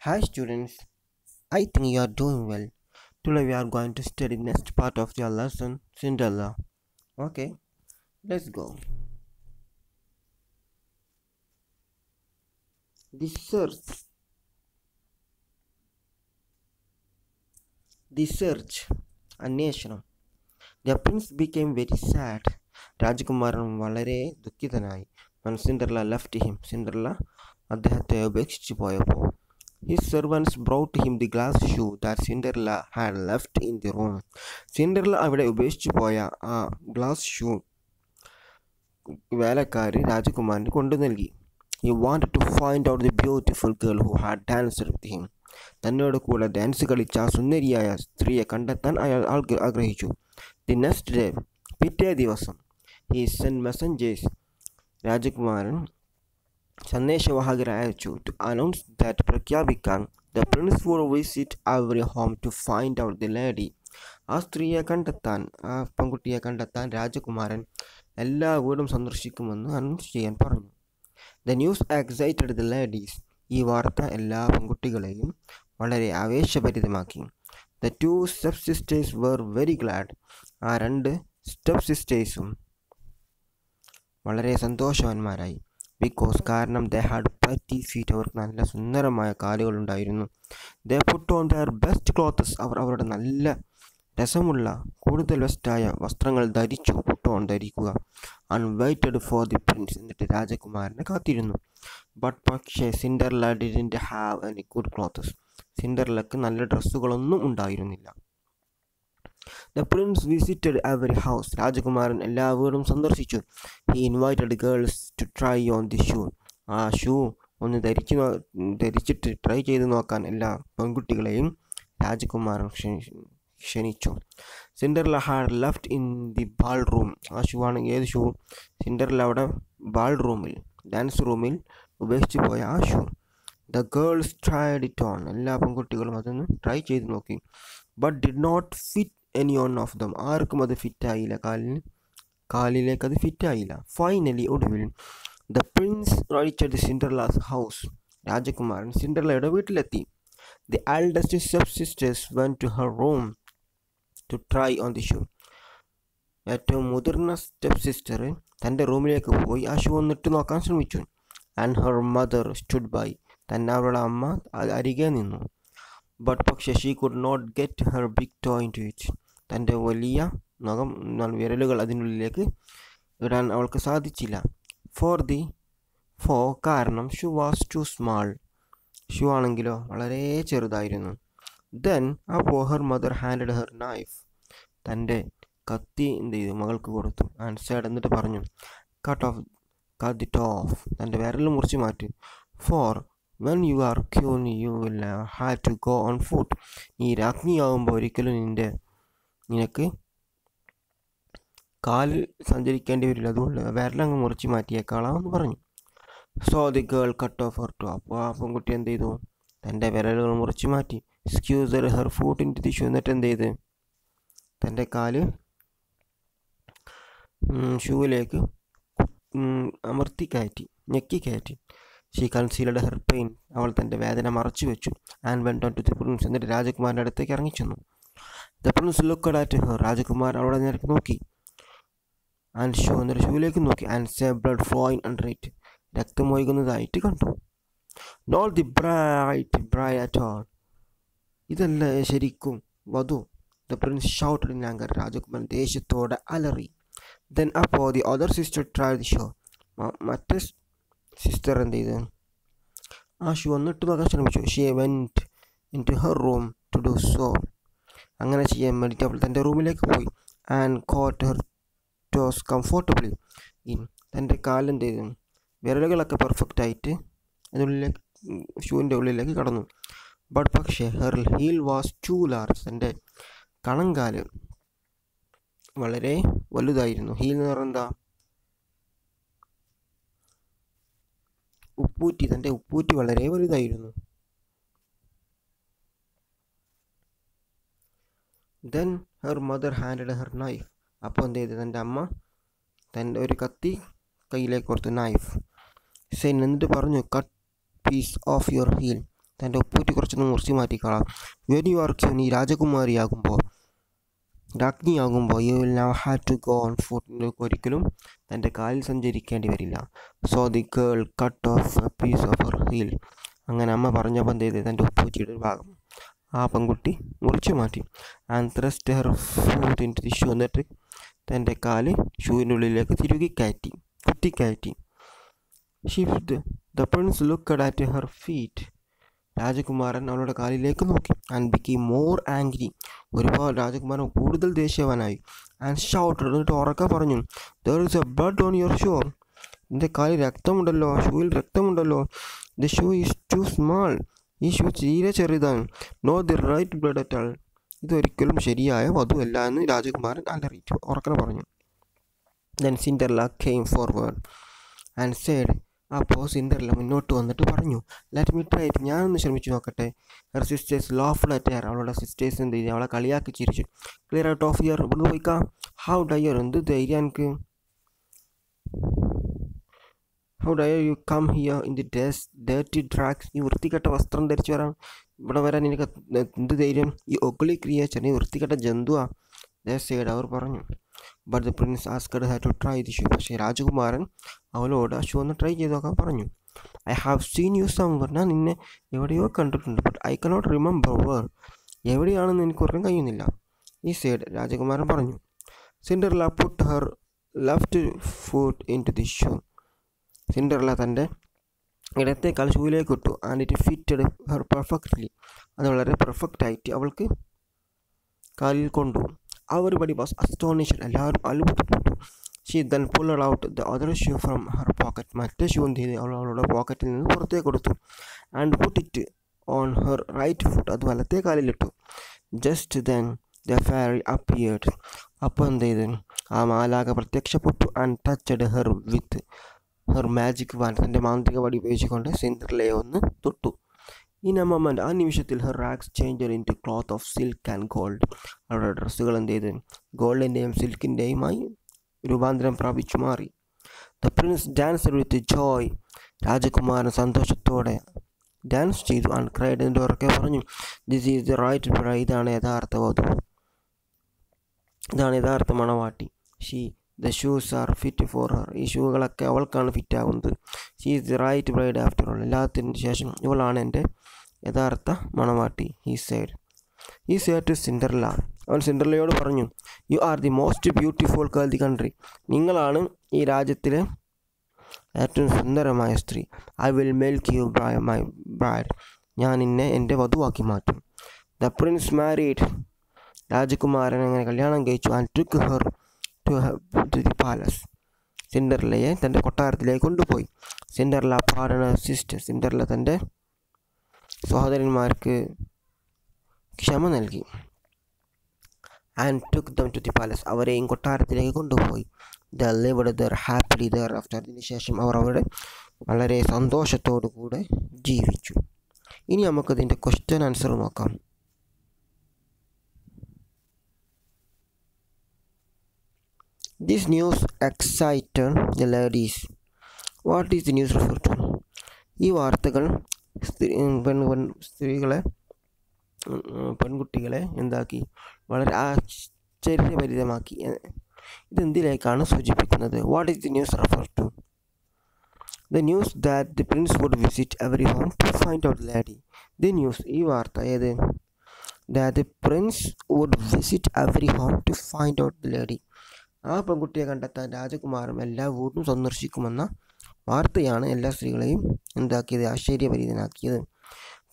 Hi students, I think you are doing well. Today we are going to study next part of your lesson, Cinderella. Okay, let's go. The search. The search. അന്വേഷണം the prince became very sad രാജകുമാരൻ വളരെ ദുഃഖിതനായി when Cinderella left him Cinderella അദ്ദേഹത്തെ ഉപേക്ഷിച്ചു പോയപ്പോൾ his servants brought him the glass shoe that Cinderella had left in the room Cinderella അവിടെ ഉപേക്ഷിച്ചു പോയ ആ ഗ്ലാസ് ഷൂ വേലക്കാർ രാജകുമാരന് കൊണ്ടു നൽകി. He wanted to find out the beautiful girl who had danced with him തന്നോട് കൂടെ ഡാൻസ് കളിച്ച ആ സുന്ദരിയായ സ്ത്രീയെ കണ്ടെത്താൻ അയാൾ ആൾ ആഗ്രഹിച്ചു. ദി നെക്സ്റ്റ് ഡേ പിറ്റേ ദിവസം ഹി സെൻ മെസ്സഞ്ചേഴ്സ് രാജകുമാരൻ സന്ദേശവാഹകരെ അയച്ചു ടു അനൗൺസ് ദാറ്റ് പ്രഖ്യാപിക്കാൻ the prince would visit every home to find out the lady ആ സ്ത്രീയെ കണ്ടെത്താൻ ആ പെൺകുട്ടിയെ കണ്ടെത്താൻ രാജകുമാരൻ എല്ലാ വീടും സന്ദർശിക്കുമെന്ന് അനൗൺസ് ചെയ്യാൻ പറഞ്ഞു. The news excited the ladies ഈ വാർത്ത എല്ലാ പെൺകുട്ടികളെയും വളരെ ആവേശഭരിതമാക്കി. The two step sisters were very glad ആ രണ്ട് സ്റ്റെപ്പ് സിസ്റ്റേഴ്സും വളരെ സന്തോഷവാന്മാരായി. ബിക്കോസ് കാരണം ദ ഹാഡ് പറ്റി ഫീറ്റ് അവർക്ക് നല്ല സുന്ദരമായ കാലുകളുണ്ടായിരുന്നു. They put on their best clothes അവർ അവരുടെ നല്ല രസമുള്ള കൂടുതൽ ബെസ്റ്റായ വസ്ത്രങ്ങൾ ധരിച്ചു പുട്ടോൺ ധരിക്കുക. അൺവൈറ്റഡ് ഫോർ ദി പ്രിൻസ് എന്നിട്ട് രാജകുമാരനെ കാത്തിരുന്നു. ബട്ട് പക്ഷേ Cinderella have any good clothes സിൻഡർലക്ക് നല്ല ഡ്രസ്സുകളൊന്നും ഉണ്ടായിരുന്നില്ല. The prince visited every house രാജകുമാരൻ എല്ലാ വീടും സന്ദർശിച്ചു. He invited girls to try on the shoe ആ ഷൂ ഒന്ന് ധരിച്ചു ധരിച്ചിട്ട് ട്രൈ ചെയ്ത് നോക്കാൻ എല്ലാ പെൺകുട്ടികളെയും രാജകുമാരൻ ക്ഷണിച്ചു. Cinderella had left in the ball room ആ ഷൂ ആണ് ഏത് ഷൂ സിൻഡർല അവിടെ ബാൾ റൂമിൽ ഡാൻസ് റൂമിൽ ഉപേക്ഷിച്ച് പോയ ആ shoe the girls tried it on എല്ലാ പെൺകുട്ടികളും അതൊന്ന് ട്രൈ ചെയ്ത് നോക്കി. But did not fit any one of them ആർക്കും അത് ഫിറ്റായില്ല കാലിന് കാലിലേക്ക് അത് ഫിറ്റായില്ല ഫൈനലി ഒടുവിൽ the prince reached the Cinderella's house രാജകുമാരൻ സിൻഡർലയുടെ വീട്ടിലെത്തി. The eldest sub sisters went to her room to try on the shoe ഏറ്റവും മുതിർന്ന സ്റ്റെപ്പ് സിസ്റ്റർ തന്റെ റൂമിലേക്ക് പോയി ആ ഷൂ ഒന്നിട്ട് നോക്കാൻ ശ്രമിച്ചു. And her mother stood by തന്നെ അവളുടെ അമ്മ അരികെ നിന്നു. ബട്ട് പക്ഷേ she could not get her big toe into it തന്റെ വലിയ നഖം വിരലുകൾ അതിനുള്ളിലേക്ക് ഇടാൻ അവൾക്ക് സാധിച്ചില്ല. ഫോർ ദി ഫോ കാരണം shoe was too small shoe ആണെങ്കിലോ വളരെ ചെറുതായിരുന്നു. ദെൻ അപ്പോൾ her mother handed her knife തന്റെ കത്തി എന്ത് ചെയ്തു? മകൾക്ക് കൊടുത്തു. ആൻഡ് സൈഡ് എന്നിട്ട് പറഞ്ഞു cut off cut it off തന്റെ വിരൽ മുറിച്ച് മാറ്റി. For when you are queen you will have to go on foot നീ രാജ്ഞിയാവുമ്പോൾ ഒരിക്കലും നിന്റെ നിനക്ക് കാലിൽ സഞ്ചരിക്കേണ്ടി വരില്ല. അതുകൊണ്ട് വിരലങ്ങ് മുറിച്ച് മാറ്റിയേക്കാളാമെന്ന് പറഞ്ഞു. So the girl cut off her toe അപ്പോൾ ആ പെൺകുട്ടി എന്ത് ചെയ്തു? തന്റെ വിരലുകൾ മുറിച്ച് മാറ്റി. ഹെർ ഫുഡ് ഇൻ ടിഷ്യൂ എന്നിട്ട് എന്ത് ചെയ്ത്? തന്റെ കാൽ ഷൂവിലേക്ക് അമർത്തി കയറ്റി. ഞെക്കി കയറ്റി. ഷീ കൺസീലഡ് ഹെർ പെയിൻ അവൾ തന്റെ വേദന മറച്ചു വെച്ചു. And went to the prince എന്നിട്ട് രാജകുമാരന്റെ അടുത്തേക്ക് ഇറങ്ങിച്ചെന്നു. ആറ്റ് ഹെർ രാജകുമാരൻ അവളെ നേരെ നോക്കി. ആൻഡ് ഷൂ എന്നിട്ട് ഷൂവിലേക്ക് നോക്കി. And saw blood flowing under it രക്തമൊഴുകുന്നതായിട്ട് കണ്ടു. Not the bright ബ്രൈ at all ഇതല്ല ശരിക്കും വധു. The prince shout in anger രാജകുമാരൻ ദേഷ്യത്തോടെ അലറി. ദെൻ അപ്പോൾ the other sister try the shoe മറ്റേ സിസ്റ്റർ എന്ത് ചെയ്തു? ആ ഷൂ ഒന്ന് നോക്കാൻ ശ്രമിച്ചു. She went into her room to do so അങ്ങനെ ചെയ്യാൻ വേണ്ടിയിട്ട് അവൾ തന്റെ റൂമിലേക്ക് പോയി. And got her toes comfortably in തന്റെ കാലിന്റെ വിരലുകളൊക്കെ പെർഫെക്റ്റ് ആയിട്ട് അതിനുള്ളിലേക്ക് ഷൂവിന്റെ ഉള്ളിലേക്ക് കടന്നു. ബട്ട് പക്ഷേ her heel was too large. തന്റെ കണങ്കാൽ വളരെ വലുതായിരുന്നു. ഹീൽ എന്ന് പറഞ്ഞാൽ എന്താ? ഉപ്പൂറ്റി. തന്റെ ഉപ്പൂറ്റി വളരെ വലുതായിരുന്നു. Then her mother handed her knife അപ്പോൾ എന്ത് ചെയ്തു? തന്റെ അമ്മ തന്റെ ഒരു കത്തി കയ്യിലേക്ക് കൊടുത്തു. നൈഫ് സെയിൻ എന്നിട്ട് പറഞ്ഞു cut piece off your heel തന്റെ ഉപ്പൂറ്റി കുറച്ചൊന്ന് മുറിച്ച് മാറ്റിക്കളാം. വെൻ യു ആർ ക്യൂ നീ രാജകുമാരിയാകുമ്പോൾ രാജ്ഞിയാകുമ്പോൾ you will never have to go on foot ഒരിക്കലും തന്റെ കാലിൽ സഞ്ചരിക്കേണ്ടി വരില്ല. So the girl cut off piece of her heel അങ്ങനെ അമ്മ പറഞ്ഞപ്പോൾ എന്ത് ചെയ്തത് തന്റെ ഉപ്പൂറ്റിയുടെ ഒരു ഭാഗം ആ പെൺകുട്ടി മുറിച്ചു മാറ്റി. And thrust her foot in the shoe എന്നിട്ട് തന്റെ കാൽ ഷൂവിന്റെ ഉള്ളിലേക്ക് തിരുകി കയറ്റി കുത്തിക്കയറ്റി. Shift the prince looked at her feet രാജകുമാരൻ അവളുടെ കാലിലേക്ക് നോക്കി ആൻഡ് ബിക്കി മോർ ആംഗ്രി ഒരുപാട് രാജകുമാരൻ കൂടുതൽ ദേഷ്യവാനായി ആൻഡ് ഷൗട്ട് എന്നിട്ട് ഉറക്കെ പറഞ്ഞു there is a blood on your shoe എന്റെ കാലിൽ രക്തമുണ്ടല്ലോ ഷൂവിൽ രക്തമുണ്ടല്ലോ. The shoe is too small ഈ ഷൂ തീരെ ചെറുതാണ്. No the right bride at all ഇതൊരിക്കലും ശരിയായ വധുവല്ല എന്ന് രാജകുമാരൻ അലറിയിച്ചു ഉറക്കനെ പറഞ്ഞു. Then Cinderella came forward and said അപ്പോൾ സിൻഡർല മുന്നോട്ട് വന്നിട്ട് പറഞ്ഞു. ലെറ്റ് മീ ട്രൈ ഇറ്റ് ഞാനൊന്ന് ശ്രമിച്ചു നോക്കട്ടെ. Her sisters laughed at her അവളുടെ സിസ്റ്റേഴ്സ് എന്ത് ചെയ്തു? അവളെ കളിയാക്കി ചിരിച്ചു. ക്ലിയർ ഔട്ട് ഓഫ് ഇയർ ഇവിടുന്ന് പോയിക്കാം. ഹൗ ഡയർ എന്ത് ധൈര്യം എനിക്ക്? How dare you come here in the these dirty rags ഈ വൃത്തികെട്ട വസ്ത്രം ധരിച്ചു വരാൻ ഇവിടെ വരാൻ എനിക്ക് എന്ത് ധൈര്യം? ഈ ഒഗളി ക്രിയേച്ചർ ഈ വൃത്തികെട്ട ജന്തുവാ. സൈഡ് അവർ പറഞ്ഞു. But the prince asked her to try the shoe പക്ഷേ രാജകുമാരൻ അവളോട് ആ ഷൂ ഒന്ന് ട്രൈ ചെയ്ത് നോക്കാൻ പറഞ്ഞു. I have seen you somewhere ഞാൻ നിന്നെ എവിടെയോ കണ്ടിട്ടുണ്ട്. But I cannot remember where എവിടെയാണെന്ന് എനിക്ക് ഓർക്കാൻ കഴിയുന്നില്ല. ഈ സൈഡ് രാജകുമാരൻ പറഞ്ഞു. Cinderella put her left foot into the shoe Cinderella തന്റെ ഇടത്തെ കാൽ ഷൂയിലേക്ക് ഇട്ടു. And it fitted her perfectly അത് വളരെ പെർഫെക്റ്റ് ആയിട്ട് അവൾക്ക് കാലിൽ കൊണ്ടു. അവർ ബഡി വാസ് അസ്റ്റോണിഷൻ എല്ലാവരും അത്ഭുതപ്പെട്ടു. She then pulled out the other shoe from her pocket മറ്റേ ഷൂ എന്ത് ചെയ്ത്? അവൾ അവളുടെ പോക്കറ്റിൽ നിന്ന് പുറത്തേക്ക് കൊടുത്തു. And put it on her right foot അത് വലത്തെ കാലിലിട്ടു just then the fairy appeared അപ്പോൾ എന്ത് ചെയ്ത്? ആ മാലാക പ്രത്യക്ഷപ്പെട്ടു and touched her with magic wand തന്റെ മാന്ത്രിക വടി ഉപയോഗിച്ചുകൊണ്ട് സിൻഡർലയെ ഒന്ന് തൊട്ടു. ഇൻ എ മൊമെന്റ് ആ നിമിഷത്തിൽ her rags changed into cloth of silk and gold അവരുടെ ഡ്രസ്സുകൾ എന്ത് ചെയ്ത്? ഗോൾഡിന്റെയും സിൽക്കിന്റെയുമായി രൂപാന്തരം പ്രാപിച്ചു മാറി. The prince dance with joy രാജകുമാരൻ സന്തോഷത്തോടെ ഡാൻസ് ചെയ്തു. ആൻഡ് ക്രൈഡ് എന്റെ ഉറക്കെ പറഞ്ഞു. ദിസ് ഈസ് ദ റൈറ്റ് ഇതാണ് യഥാർത്ഥ വധു. ഇതാണ് യഥാർത്ഥ മണവാട്ടി. She the shoes are fit for her ഈ ഷൂകളൊക്കെ അവൾക്കാണ് ഫിറ്റ് ആകുന്നത് she is the right bride after all എല്ലാത്തിനും ശേഷം ഇവളാണ് എന്റെ യഥാർത്ഥ മണവാട്ടി. He said he said to Cinderella അവൻ സിൻഡർലയോട് പറഞ്ഞു you are the most beautiful girl the country നിങ്ങളാണ് ഈ രാജ്യത്തിലെ ഏറ്റവും സുന്ദരമായ സ്ത്രീ. I will make you my bride ഞാൻ നിന്നെ എന്റെ വധുവാക്കി മാറ്റും. ദ പ്രിൻസ് മാരീഡ് രാജകുമാരൻ. അങ്ങനെ കല്യാണം കഴിച്ചു. And took her to to the palace. സിൻഡറിലെ തന്റെ കൊട്ടാരത്തിലേക്ക് കൊണ്ടുപോയി. സിൻഡറില പാടണ സിസ്റ്റർ സിൻഡറില തന്റെ സഹോദരന്മാർക്ക് ക്ഷമ നൽകി. And took them to the palace അവരെയും കൊട്ടാരത്തിലേക്ക് കൊണ്ടുപോയി. They lived there happily ever after അതിന് ശേഷം അവർ അവിടെ വളരെ സന്തോഷത്തോടു കൂടെ ജീവിച്ചു. ഇനി നമുക്കതിന്റെ ക്വസ്റ്റ്യൻ ആൻസർ നോക്കാം. This news excited the ladies. What is the news refer to? ഈ വാർത്തകൾ സ്ത്രീ പെൺ പെൺ സ്ത്രീകളെ പെൺകുട്ടികളെ എന്താക്കി? വളരെ ആശ്ചര്യഭരിതമാക്കി. ഇതെന്തിലേക്കാണ് സൂചിപ്പിക്കുന്നത്? What is the news refer to the news that the prince would visit every home to find out lady the news ഈ വാർത്ത ഏത്? That the prince would visit every home to find out the lady ആ പെൺകുട്ടിയെ കണ്ടെത്താൻ രാജകുമാരൻ എല്ലാ വീടും സന്ദർശിക്കുമെന്ന വാർത്തയാണ് എല്ലാ സ്ത്രീകളെയും എന്താക്കിയത് ആശ്ചര്യപരിതനാക്കിയത്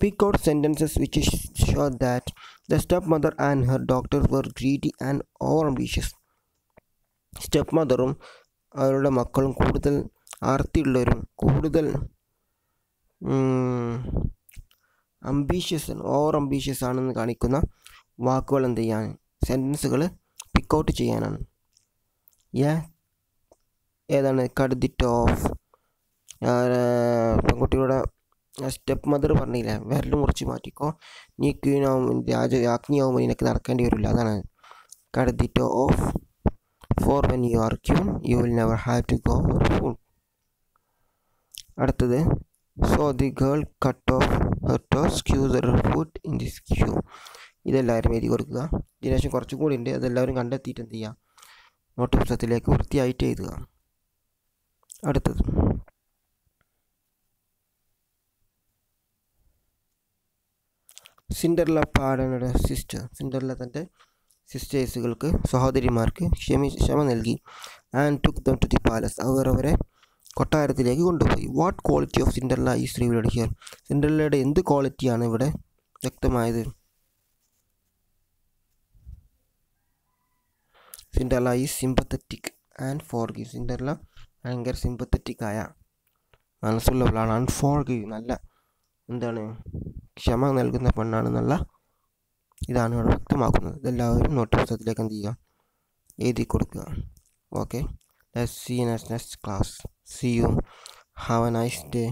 pick out sentences which show that the stepmother and her daughter were greedy and over ambitious step മദറും അവരുടെ മക്കളും കൂടുതൽ ആർത്തിയുള്ളവരും കൂടുതൽ അംബീഷ്യസ് ഓവർ അംബീഷ്യസ് ആണെന്ന് കാണിക്കുന്ന വാക്കുകൾ എന്ത് ചെയ്യാൻ സെന്റൻസുകൾ പിക്കൗട്ട് ചെയ്യാനാണ്. ഏതാണ്? കടുതിറ്റ് ഓഫ് പെൺകുട്ടിയുടെ സ്റ്റെപ്പ് മദർ പറഞ്ഞില്ല? വിരൽ മുറിച്ച് മാറ്റിക്കോ. നീ ക്വീനാവും രാജ രാജ്ഞിയാവുമ്പോൾ നിനക്ക് നടക്കേണ്ടി വരില്ല. അതാണ്. Cut it off for when you are queen you will never have to go full അടുത്തത്. So the girl cut off her to skew her in this Q ഇതെല്ലാവരും എഴുതി കൊടുക്കുക. ഇതിനുശേഷം കുറച്ചും കൂടി ഉണ്ട്. അതെല്ലാവരും കണ്ടെത്തിയിട്ട് എന്ത് ചെയ്യുക? നോട്ട് പുസ്തകത്തിലേക്ക് വൃത്തിയായിട്ട് എഴുതുക. അടുത്തത്. സിൻഡർല പാടനയുടെ സിസ്റ്റർ സിൻഡർല തന്റെ സിസ്റ്റേഴ്സുകൾക്ക് സഹോദരിമാർക്ക് ക്ഷമി ക്ഷമ നൽകി. And took them to the palace അവർ അവരെ കൊട്ടാരത്തിലേക്ക് കൊണ്ടുപോയി. What quality of Cinderella is സ്ത്രീ ഹിയർ സിൻഡർലയുടെ എന്ത് ക്വാളിറ്റിയാണ് ഇവിടെ വ്യക്തമായത്? Cinderella is sympathetic and forgive Cinderella ഭയങ്കര സിമ്പത്തറ്റിക് ആയ ഫോർ ഗീവ് നല്ല എന്താണ് ക്ഷമ നൽകുന്ന പെണ്ണാണെന്നുള്ള ഇതാണ് ഇവിടെ വ്യക്തമാക്കുന്നത്. ഇതെല്ലാവരും നോട്ട് പുസ്തകത്തിലേക്ക് എന്ത് ചെയ്യുക? എഴുതി കൊടുക്കുക. Okay see see next class see you have a nice day